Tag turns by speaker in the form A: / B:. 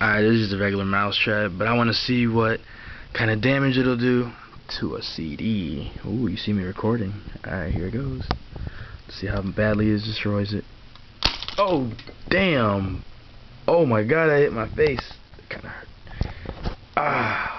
A: Alright, this is a regular mouse trap, but I want to see what kind of damage it'll do to a CD. Ooh, you see me recording. Alright, here it goes. Let's see how badly it destroys it. Oh, damn. Oh my god, I hit my face. It kind of hurt. Ah.